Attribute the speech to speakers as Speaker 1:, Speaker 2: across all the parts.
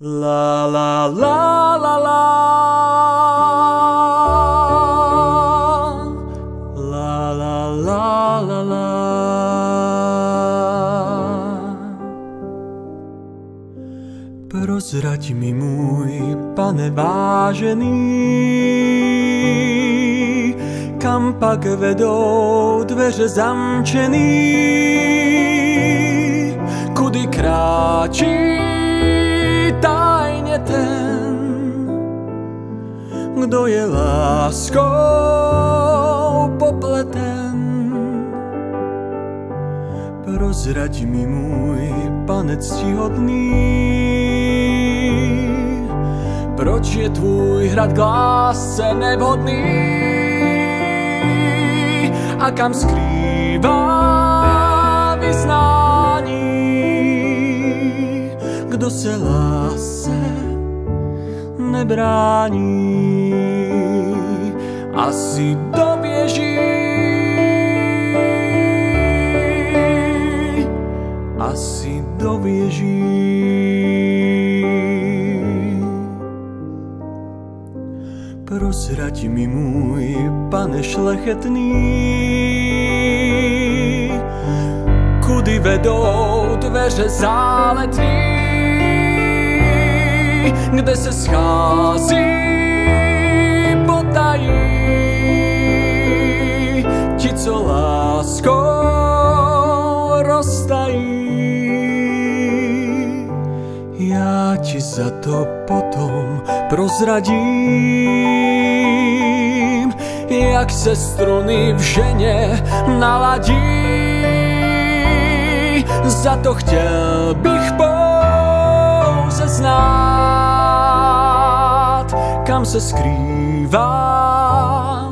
Speaker 1: La la la la la. La la la la la. Prozrať mi môj pane vážený Kam pak vedou dveře zamčený Kudy kráčí tajne ten, kdo je láskou popleten. Prozrať mi môj panec ctihodný, proč je tvůj hrad k lásce nevhodný a kam skrývá kdo se nebrání. Asi doběží, asi doběží. Prozrať mi môj pane šlechetný, kudy vedou dveře záletný, kde se schází potají ti, co láskou roztají. Já ti za to potom prozradím, jak se struny v ženě naladí. Za to chtěl bych pouze kam se skrývá,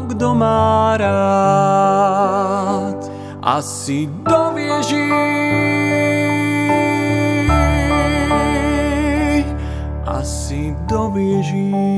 Speaker 1: kdo má rád. Asi dověží, asi dověží.